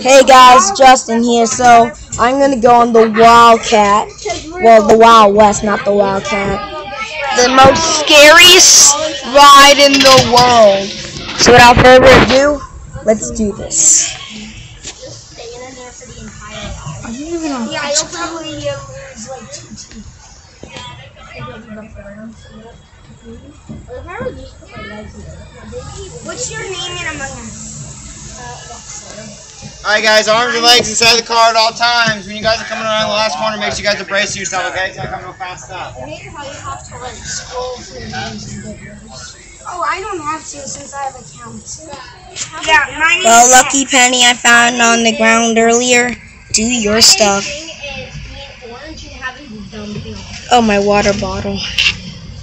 Hey guys, Justin here. So I'm gonna go on the Wildcat. Well, the Wild West, not the Wildcat. The most scariest ride in the world. So without further ado, let's do this. Are you even on? Yeah, you'll probably lose like two teeth. What's your name in Among Us? Alright guys, arms and legs inside the car at all times. When you guys are coming around the last corner, make sure you guys are bracing yourself, okay? It's not coming real fast up. Oh, I don't have to since I have accounts. Yeah, mine Well, Lucky Penny I found on the ground earlier. Do your stuff. Oh, my water bottle.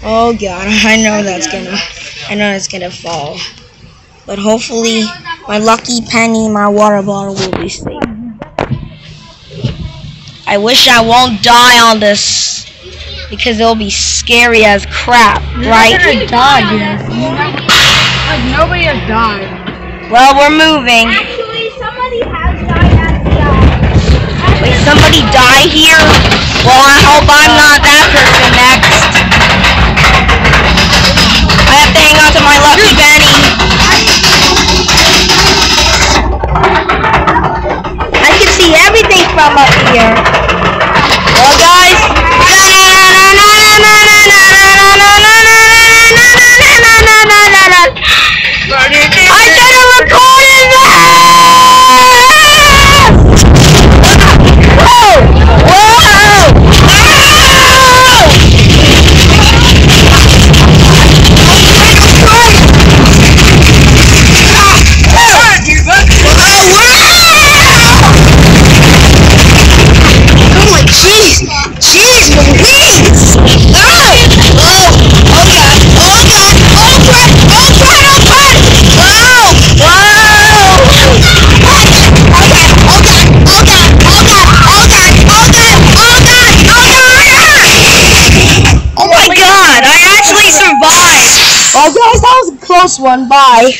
Oh god, I know that's gonna, I know it's gonna fall. But hopefully, my lucky penny, my water bottle will be safe. I wish I won't die on this because it'll be scary as crap, right? gonna die, dude. Like nobody has died. Well, we're moving. Actually, somebody has died at the Wait, somebody die here? Here. Guys, that was a close one. Bye.